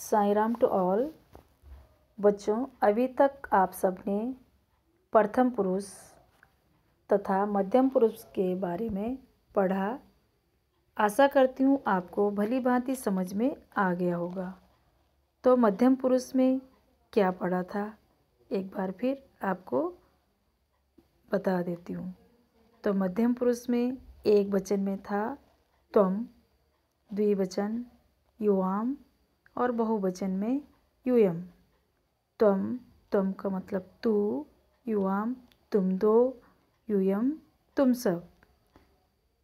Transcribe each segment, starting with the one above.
Sai Ram to all. बच्चों, अभी तक आप सबने प्रथम पुरुष तथा मध्यम पुरुष के बारे में पढ़ा। आशा करती हूँ आपको भली भांति समझ में आ गया होगा। तो मध्यम पुरुष में क्या पढ़ा था, एक बार फिर आपको बता देती हूँ। तो मध्यम पुरुष में एक वचन में था, तुम, द्विवचन, युवाम और बहुवचन में यूयम। तुम तुम का मतलब तू युवाम तुम दो, यूयम, तुम सब।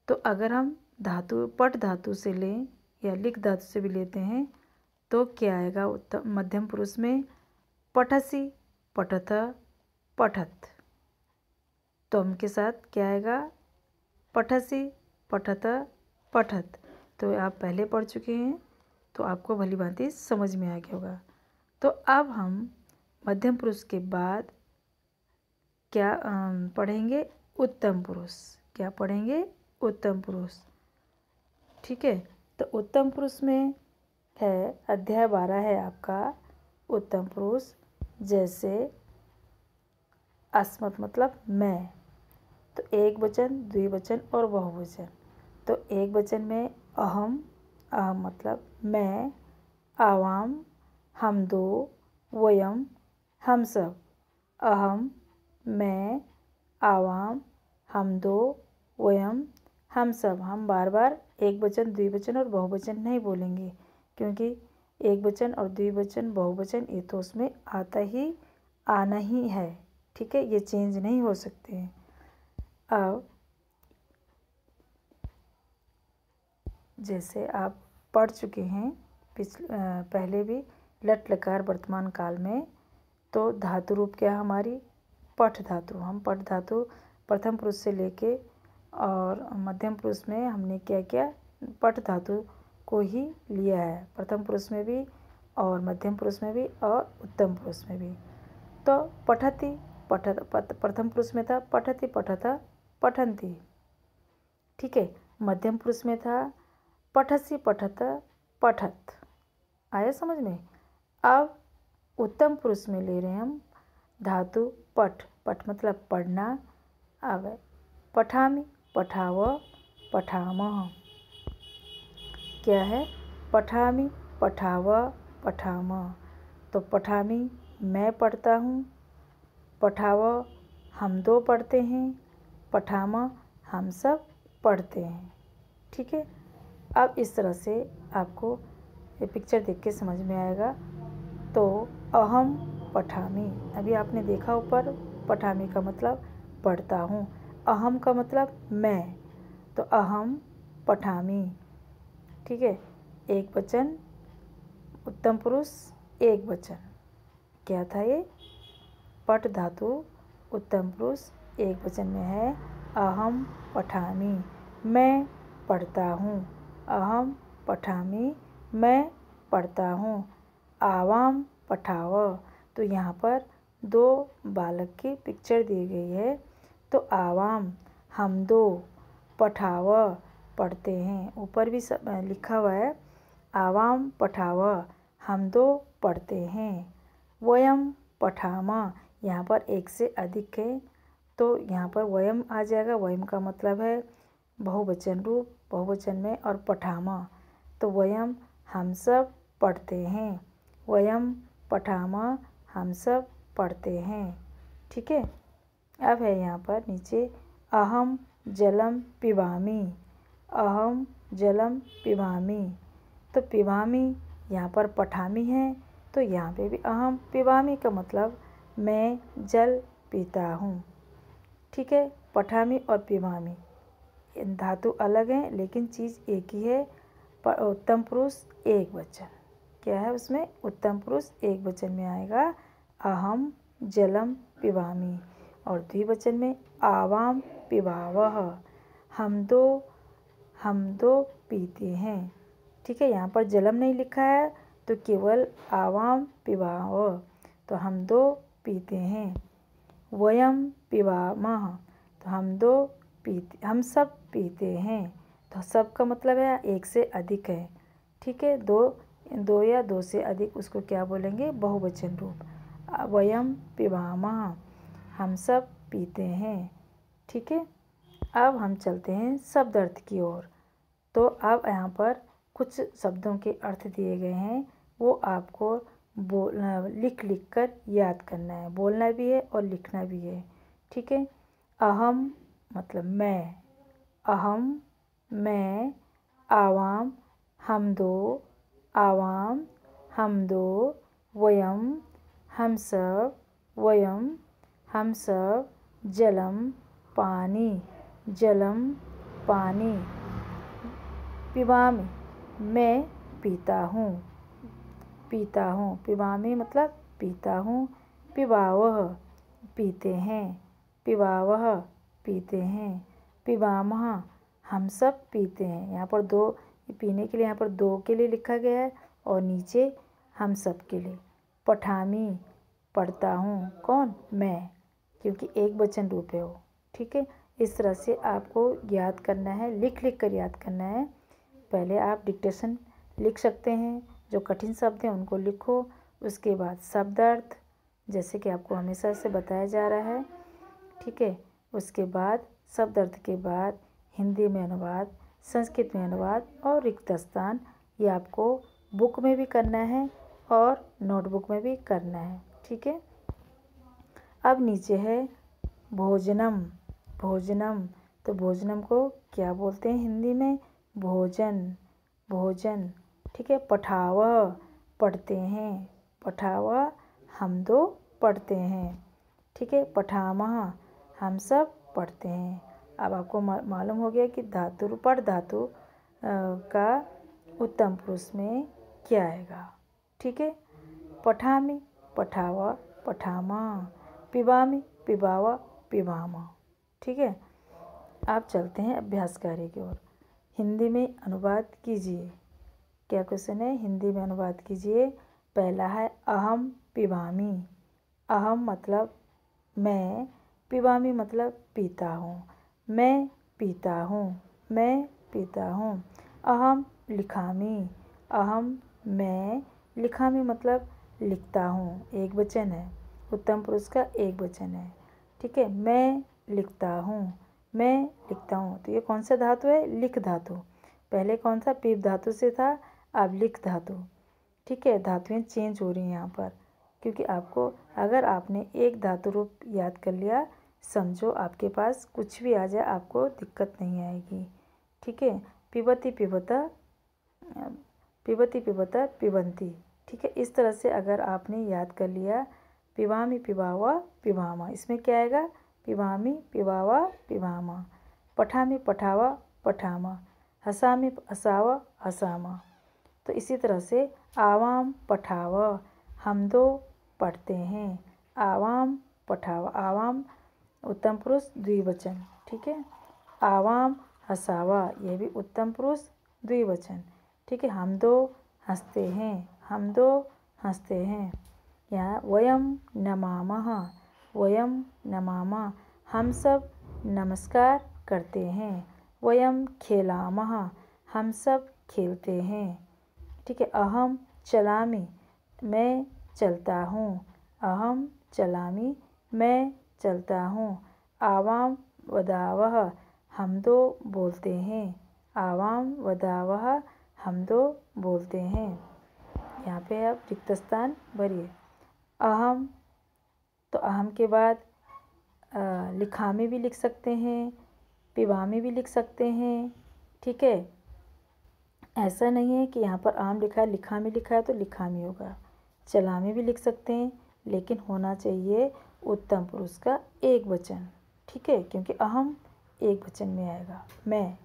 तो अगर हम धातु, पट धातु से लें या लिख धातु से भी लेते हैं तो क्या आएगा मध्यम पुरुष में? पठसी पठत पठत तुम के साथ क्या आएगा? पठसी पठत पठत तो आप पहले पढ़ चुके हैं। तो आपको भली भांति समझ में आ गया होगा। तो अब हम मध्यम पुरुष के बाद क्या पढ़ेंगे उत्तम पुरुष। क्या पढ़ेंगे? उत्तम पुरुष। ठीक है? तो उत्तम पुरुष में है, अध्याय बारह है आपका, उत्तम पुरुष, जैसे अस्मत मतलब मैं। तो एक वचन, द्विवचन और बहुवचन। तो एक वचन में अहम अहम मतलब मैं, आवाम, हम दो, वयम, हम सब। अहम, मैं, आवाम, हम दो, वयम, हम सब। हम बार बार एक वचन द्विवचन और बहुवचन नहीं बोलेंगे, क्योंकि एक वचन और द्विवचन बहुवचन ये तो उसमें आता ही, आना ही है। ठीक है? ये चेंज नहीं हो सकते। हैं अब जैसे आप पढ़ चुके हैं पिछले पहले भी लट लकार वर्तमान काल में तो धातु रूप क्या हमारी? पठ धातु। हम पठ धातु प्रथम पुरुष से लेके और मध्यम पुरुष में हमने क्या किया? पठ धातु को ही लिया है। प्रथम पुरुष में भी और मध्यम पुरुष में भी और उत्तम पुरुष में भी। तो पठती पठत प्रथम पुरुष में था, पठती, पठता पठंती ठीक है? मध्यम पुरुष में था पठसी पठत पठत। आया समझ में? अब उत्तम पुरुष में ले रहे हैं हम। धातु, पठ। पठ मतलब पढ़ना। अब पठामी, पठाव, पठाम। क्या है? पठामी, पठाव, पठाम। तो पठामी, मैं पढ़ता हूँ। पठाव, हम दो पढ़ते हैं। पठाम, हम सब पढ़ते हैं। ठीक है? अब इस तरह से आपको ये पिक्चर देख के समझ में आएगा। तो अहम पठामी। अभी आपने देखा ऊपर, पठामी का मतलब पढ़ता हूँ। अहम का मतलब मैं। तो अहम पठामी। ठीक है? एक वचन, उत्तम पुरुष, एक वचन। क्या था ये? पट धातु, उत्तम पुरुष, एक वचन में है। अहम पठामी। मैं पढ़ता हूँ। अहम पठामी मैं पढ़ता हूँ। आवाम पठाव। तो यहाँ पर दो बालक की पिक्चर दी गई है। तो आवाम, हम दो पठाव पढ़ते हैं। ऊपर भी सब लिखा हुआ है, आवाम पठाव, हम दो पढ़ते हैं। वयम पठामा, यहाँ पर एक से अधिक है। तो यहाँ पर वयम आ जाएगा। वयम का मतलब है बहुवचन रूप, बहुवचन में और पठामा। तो वयम हम सब पढ़ते हैं। वयम, पठामा हम सब पढ़ते हैं। ठीक है? अब है यहाँ पर नीचे, अहम जलम पिबामी। अहम जलम पिबामी। तो पिबामी यहाँ पर पठामी है। तो यहाँ पे भी अहम पिबामी का मतलब मैं जल पीता हूँ। ठीक है? पठामी और पिबामी। धातु अलग हैं, लेकिन चीज़ एक ही है। उत्तम पुरुष एक वचन। क्या है उसमें? उत्तम पुरुष एक वचन में आएगा अहम जलम पिबामी। और द्विवचन में आवाम पिबावह हम दो हम दो पीते हैं। ठीक है, यहाँ पर जलम नहीं लिखा है तो केवल आवाम पिबाव। तो हम दो पीते हैं। वयम पिबामह तो हम दो पीते, हम सब पीते हैं। तो सब का मतलब है एक से अधिक है। ठीक है? दो दो या दो से अधिक उसको क्या बोलेंगे? बहुवचन रूप। वयम पिबामह हम सब पीते हैं। ठीक है? अब हम चलते हैं शब्द अर्थ की ओर। तो अब यहाँ पर कुछ शब्दों के अर्थ दिए गए हैं। वो आपको बोल, लिख लिख कर याद करना है। बोलना भी है और लिखना भी है। ठीक है? अहम मतलब मैं, अहम, मैं, आवाम हम दो आवाम हम दो वयम हम सब वयम हम सब जलम, पानी जलम, पानी। पिबामी, मैं पीता हूँ। पीता हूँ। पिबामी मतलब पीता हूँ। पिबावह, पीते हैं। पिबावह पीते हैं। पिबामह हम सब पीते हैं। यहाँ पर दो, पीने के लिए यहाँ पर दो के लिए लिखा गया है और नीचे हम सब के लिए। पठामी, पढ़ता हूँ। कौन? मैं, क्योंकि एक वचन रूप है वो। ठीक है? इस तरह से आपको याद करना है, लिख लिख कर याद करना है। पहले आप डिक्टेशन लिख सकते हैं, जो कठिन शब्द हैं उनको लिखो। उसके बाद शब्दार्थ, जैसे कि आपको हमेशा से बताया जा रहा है। ठीक है? उसके बाद शब्द अर्थ के बाद, हिंदी में अनुवाद, संस्कृत में अनुवाद और रिक्त स्थान ये आपको बुक में भी करना है और नोटबुक में भी करना है, ठीक है? अब नीचे है, भोजनम भोजनम। तो भोजनम को क्या बोलते हैं हिंदी में? भोजन भोजन, ठीक है? पठावा, पढ़ते हैं। पठावा, हम दो पढ़ते हैं, ठीक है? पठामह हम सब पढ़ते हैं। अब आपको मालूम हो गया कि धातु पढ़ धातु का उत्तम पुरुष में क्या आएगा। ठीक है? पठामी, पठावा, पठामा, पिबामी, पिबावा, पिबामा। ठीक है? आप चलते हैं अभ्यास कार्य की ओर। हिंदी में अनुवाद कीजिए। क्या क्वेश्चन है? हिंदी में अनुवाद कीजिए। पहला है अहम पिबामी। अहम मतलब मैं पिबामी मतलब पीता हूँ। मैं पीता हूँ। मैं पीता हूँ। अहम लिखामी। अहम मैं लिखामी मतलब लिखता हूँ। एक वचन है। उत्तम पुरुष का एक वचन है। ठीक है? मैं लिखता हूँ। मैं लिखता हूँ। तो ये कौन सा धातु है? लिख धातु। पहले कौन सा पीप धातु से था? अब लिख धातु। ठीक है? धातुएँ चेंज हो रही हैं यहाँ पर। क्योंकि आपको, अगर आपने एक धातु रूप याद कर लिया, समझो आपके पास कुछ भी आ जाए, आपको दिक्कत नहीं आएगी। ठीक है? पिबती पिबता पिबती पिबता पिबंती। ठीक है? इस तरह से अगर आपने याद कर लिया पिवामी पिबावा पिबामा। इसमें क्या आएगा? पिवामी पिबावा पिबामा। पठामी पठावा पठामा। हसामी हसावा हसामा तो इसी तरह से आवाम पठावा। हम दो पढ़ते हैं। आवाम, पठावा, आवाम, उत्तम पुरुष, द्विवचन, ठीक है? आवाम, हसावा यह भी उत्तम पुरुष, द्विवचन, ठीक है? हम दो हँसते हैं, हम दो हँसते हैं। यहाँ वयम नमामह वयम नमामा, हम सब नमस्कार करते हैं। वयम खेलामह हम सब खेलते हैं, ठीक है? अहम चलामी, मैं चलता हूँ। अहम चलामी, मैं चलता हूँ। आवाम वदावह, हम दो बोलते हैं। आवाम वदावह, हम दो बोलते हैं। यहाँ पे आप रिक्त स्थान भरिए। अहम तो अहम के बाद लिखामी भी लिख सकते हैं पिवामी भी लिख सकते हैं, ठीक है? ऐसा नहीं है कि यहाँ पर आम लिखा है, लिखामी लिखा है तो लिखामी होगा। चलामी भी लिख सकते हैं, लेकिन होना चाहिए उत्तम पुरुष का एक वचन, ठीक है? क्योंकि अहम एक वचन में आएगा, मैं,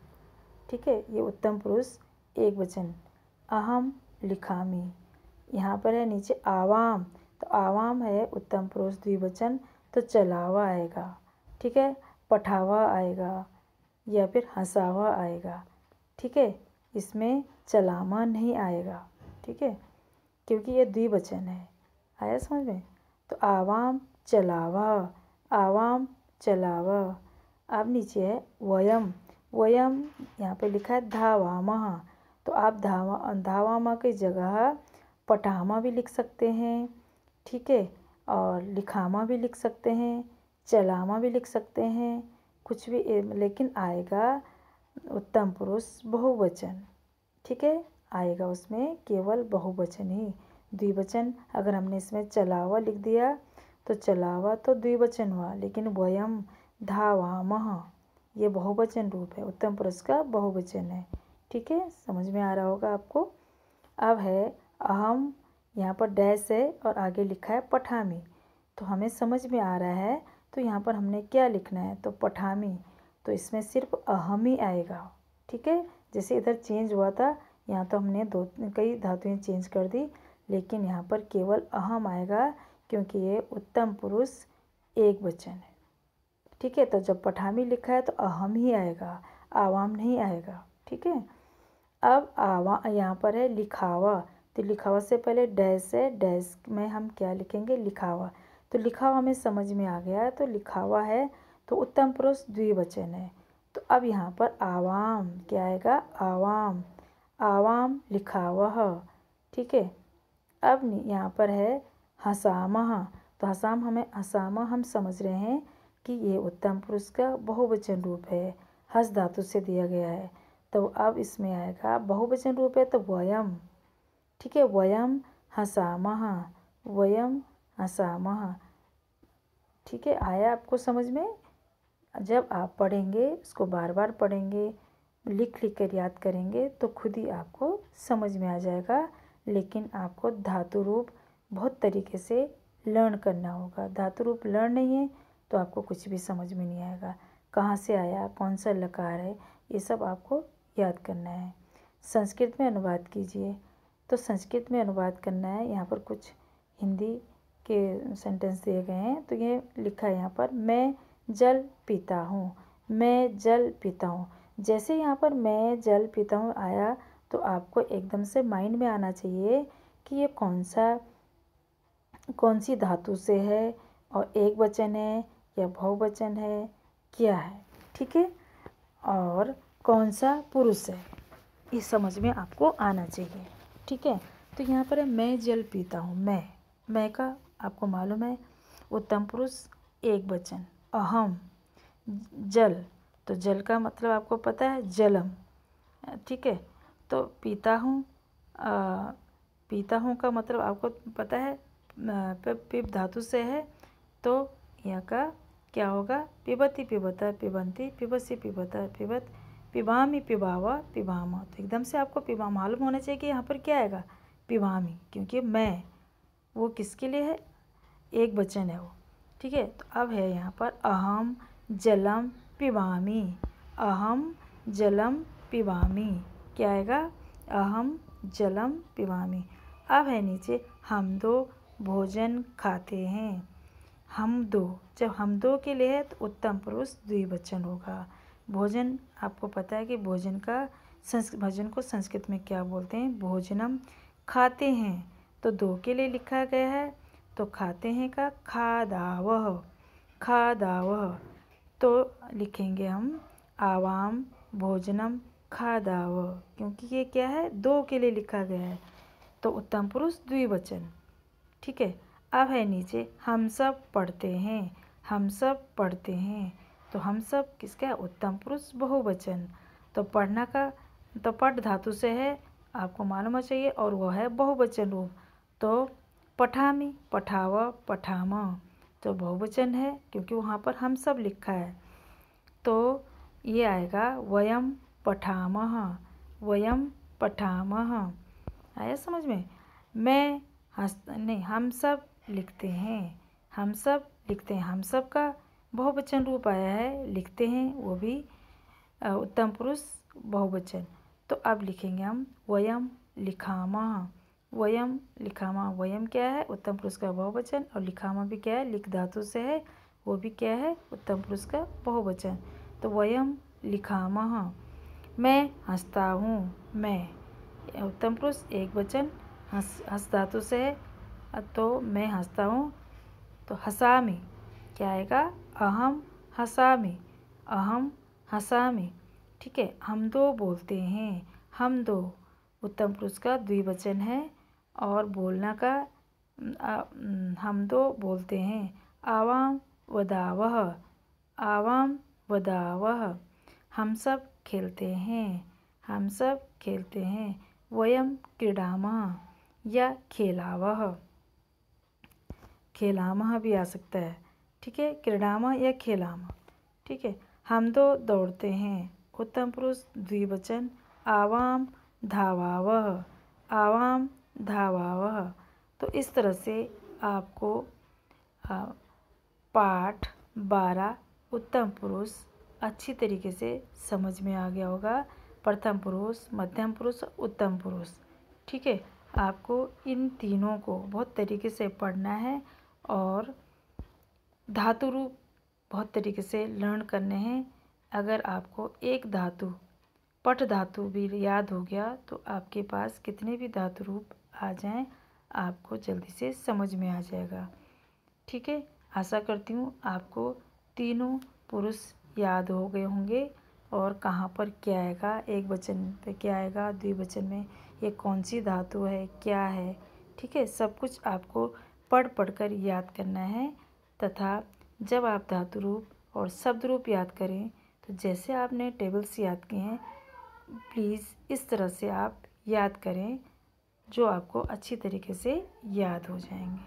ठीक है? ये उत्तम पुरुष एक वचन, अहम लिखामी, यहाँ पर है नीचे आवाम तो आवाम है उत्तम पुरुष द्विवचन तो चलावा आएगा, ठीक है? पठावा आएगा, या फिर हंसावा आएगा, ठीक है? इसमें चलामा नहीं आएगा, ठीक है? क्योंकि ये द्विवचन है। आया समझ में? तो आवाम चलावा आवाम चलावा। अब नीचे है, वयम। वयम यहाँ पे लिखा है धावामह तो आप धावा, धावामा की जगह पटामा भी लिख सकते हैं, ठीक है? और लिखामा भी लिख सकते हैं, चलामा भी लिख सकते हैं, कुछ भी, लेकिन आएगा उत्तम पुरुष बहुवचन, ठीक है? आएगा उसमें केवल बहुवचन ही। द्विवचन अगर हमने इसमें चलावा लिख दिया तो चलावा तो द्विवचन हुआ लेकिन वयम धावामह ये बहुवचन रूप है। उत्तम पुरुष का बहुवचन है। ठीक है? समझ में आ रहा होगा आपको? अब है, अहम, यहाँ पर डैश है और आगे लिखा है पठामी। तो हमें समझ में आ रहा है तो यहाँ पर हमने क्या लिखना है? तो पठामी। तो इसमें सिर्फ़ अहम ही आएगा। ठीक है? जैसे इधर चेंज हुआ था यहाँ तो हमने दो, कई धातुएँ चेंज कर दी, लेकिन यहाँ पर केवल अहम आएगा क्योंकि ये उत्तम पुरुष एक वचन है। ठीक है तो जब पठामी लिखा है तो अहम ही आएगा, आवाम नहीं आएगा। ठीक है, अब आवा, यहाँ पर है लिखावा तो लिखावा से पहले डैश है, डैश में हम क्या लिखेंगे? लिखावा। तो लिखावा हमें समझ में आ गया है तो लिखावा है तो उत्तम पुरुष द्विवचन है। तो अब यहाँ पर आवाम, क्या आएगा? आवाम। आवाम लिखा लिखावह ठीक है? अब यहाँ पर है हसामह तो हसाम हमें, हसामा हम समझ रहे हैं कि ये उत्तम पुरुष का बहुवचन रूप है। हस धातु से दिया गया है। तो अब इसमें आएगा, बहुवचन रूप है तो वयम। ठीक है? वयम हसामह वयम हसामह ठीक है? आया आपको समझ में? जब आप पढ़ेंगे, उसको बार बार पढ़ेंगे लिख लिख कर याद करेंगे तो खुद ही आपको समझ में आ जाएगा। लेकिन आपको धातु रूप बहुत तरीके से लर्न करना होगा। धातु रूप लर्न नहीं है तो आपको कुछ भी समझ में नहीं आएगा। कहाँ से आया, कौन सा लकार है, ये सब आपको याद करना है। संस्कृत में अनुवाद कीजिए। तो संस्कृत में अनुवाद करना है। यहाँ पर कुछ हिंदी के सेंटेंस दिए गए हैं। तो ये लिखा है यहाँ पर, मैं जल पीता हूँ, मैं जल पीता हूँ। जैसे यहाँ पर मैं जल पीता हूँ, आया तो आपको एकदम से माइंड में आना चाहिए कि ये कौन सा कौन सी धातु से है और एक वचन है या बहुवचन है, क्या है, ठीक है? और कौन सा पुरुष है ये समझ में आपको आना चाहिए, ठीक है? तो यहाँ पर है, मैं जल पीता हूँ, मैं मैं का आपको मालूम है, उत्तम पुरुष, एक वचन, अहम, जल तो जल का मतलब आपको पता है जलम। ठीक है? तो पीता हूँ पीता हूँ का मतलब आपको पता है पिप धातु से है तो यहाँ का क्या होगा? पिबती पिबता, पिबंती, पिबसी पिबता, पिबत, पिबामी पिबावा, पिबामा। तो एकदम से आपको पिबा, मालूम होना चाहिए कि यहाँ पर क्या आएगा? पिबामी, क्योंकि मैं, वो किसके लिए है? एक वचन है वो। ठीक है? तो अब है यहाँ पर अहम, जलम पिबामी, अहम जलम पिबामी। क्या आएगा? अहम जलम पिबामी। अब है नीचे, हम दो भोजन खाते हैं। हम दो। जब हम दो के लिए है तो उत्तम पुरुष द्विवचन होगा। भोजन, आपको पता है कि भोजन का संस्कृत भोजन को संस्कृत में क्या बोलते हैं? भोजनम खाते हैं। तो दो के लिए लिखा गया है तो खाते हैं का? खादावह। खादावह। तो लिखेंगे हम, आवाम भोजनम खादाव, क्योंकि ये क्या है? दो के लिए लिखा गया है। तो उत्तम पुरुष द्विवचन, ठीक है? अब है नीचे, हम सब पढ़ते हैं, हम सब पढ़ते हैं। तो हम सब किसका है? उत्तम पुरुष बहुवचन। तो पढ़ना का तो पढ़ धातु से है, आपको मालूम चाहिए, और वह है बहुवचन रूप। तो पठामी, पठाव, पठाम। तो बहुवचन है, क्योंकि वहाँ पर हम सब लिखा है। तो ये आएगा वयम पठाम वयम पठाम। आया समझ में? मैं, हंस, नहीं, हम सब लिखते हैं, हम सब लिखते हैं, हम सब का बहुवचन रूप आया है, लिखते हैं, वो भी उत्तम पुरुष बहुवचन। तो अब लिखेंगे हम वयम लिखामह वयम, लिखामा वयम क्या है? उत्तम पुरुष का बहुवचन और लिखामा भी क्या है? लिख धातु से है, वो भी क्या है? उत्तम पुरुष का बहुवचन। तो वयम, लिखामा मैं हंसता हूँ, मैं। उत्तम पुरुष, एक वचन, हंस हंस धातु से है तो मैं हंसता हूँ तो हसामी। क्या आएगा? अहम, हसामी। अहम, हसामी। ठीक है, हम दो बोलते हैं, हम दो। उत्तम पुरुष का द्विवचन है और बोलना का हम दो बोलते हैं, आवाम वदावह आवाम वदावह, हम सब खेलते हैं, हम सब खेलते हैं, वयम क्रीडामः या खेलावह। खेलामह भी आ सकता है, ठीक है? क्रीडामह या खेलामह ठीक है? हम दो दौड़ते हैं, उत्तम पुरुष, द्विवचन, आवाम धावावह, आवाम धावावह। तो इस तरह से आपको पाठ बारह उत्तम पुरुष अच्छी तरीके से समझ में आ गया होगा। प्रथम पुरुष, मध्यम पुरुष, उत्तम पुरुष। ठीक है? आपको इन तीनों को बहुत तरीके से पढ़ना है और धातु रूप बहुत तरीके से लर्न करने हैं। अगर आपको एक धातु, पट धातु भी याद हो गया तो आपके पास कितने भी धातु रूप आ जाएँ, आपको जल्दी से समझ में आ जाएगा। ठीक है? आशा करती हूँ आपको तीनों पुरुष याद हो गए होंगे और कहाँ पर क्या आएगा, एक वचन पे क्या आएगा द्विवचन में ये कौन सी धातु है, क्या है? ठीक है? सब कुछ आपको पढ़ पढ़ कर याद करना है तथा जब आप धातु रूप और शब्द रूप याद करें तो जैसे आपने टेबल्स याद किए हैं, प्लीज़ इस तरह से आप याद करें जो आपको अच्छी तरीके से याद हो जाएँगे।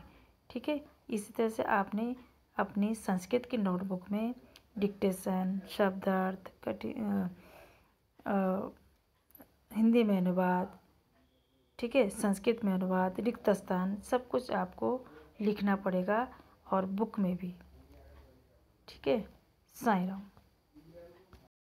ठीक है? इसी तरह से आपने अपनी संस्कृत की नोटबुक में डिक्टेशन शब्दार्थ, कटि हिंदी में अनुवाद, ठीक है? संस्कृत में अनुवाद, रिक्त स्थान, सब कुछ आपको लिखना पड़ेगा और बुक में भी। ठीक है? साई राम।